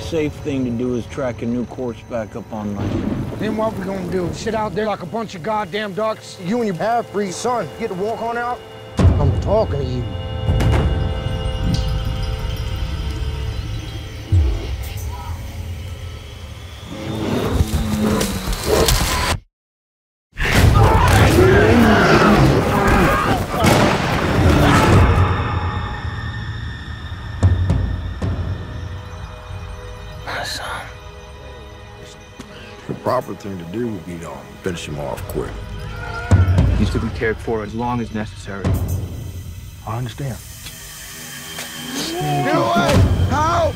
safe thing to do is track a new course back up online. Then what we gonna do? Sit out there like a bunch of goddamn ducks? You and your half-breed son get to walk on out? I'm talking to you. Proper thing to do would be to finish him off quick. He's to be cared for as long as necessary. I understand. How?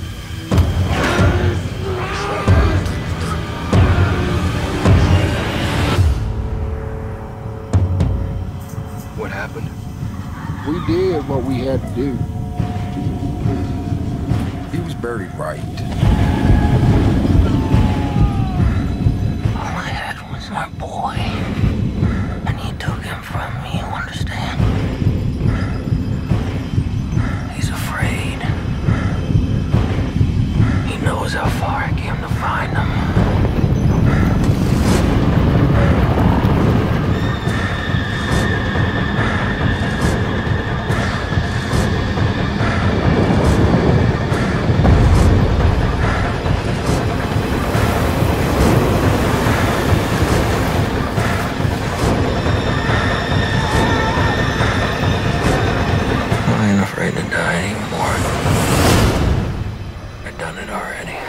What happened? We did what we had to do. He was buried right. Done it already.